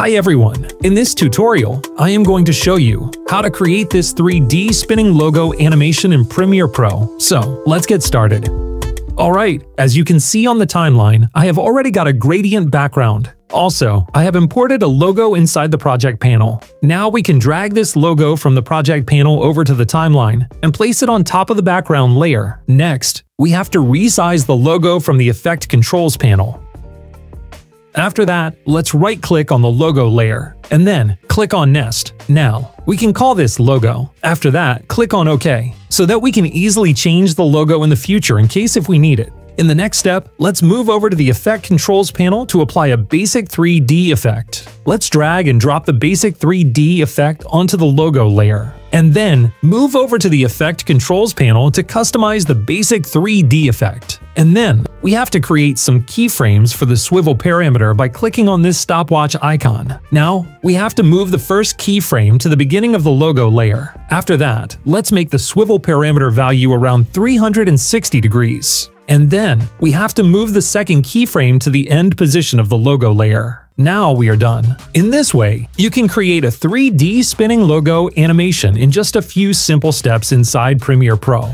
Hi everyone! In this tutorial, I am going to show you how to create this 3D spinning logo animation in Premiere Pro. So, let's get started. Alright, as you can see on the timeline, I have already got a gradient background. Also, I have imported a logo inside the project panel. Now we can drag this logo from the project panel over to the timeline and place it on top of the background layer. Next, we have to resize the logo from the Effect Controls panel. After that, let's right-click on the logo layer, and then click on Nest. Now, we can call this logo. After that, click on OK, so that we can easily change the logo in the future in case if we need it. In the next step, let's move over to the Effect Controls panel to apply a basic 3D effect. Let's drag and drop the basic 3D effect onto the logo layer. And then, move over to the Effect Controls panel to customize the basic 3D effect. And then, we have to create some keyframes for the swivel parameter by clicking on this stopwatch icon. Now, we have to move the first keyframe to the beginning of the logo layer. After that, let's make the swivel parameter value around 360 degrees. And then, we have to move the second keyframe to the end position of the logo layer. Now we are done. In this way, you can create a 3D spinning logo animation in just a few simple steps inside Premiere Pro.